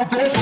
out there.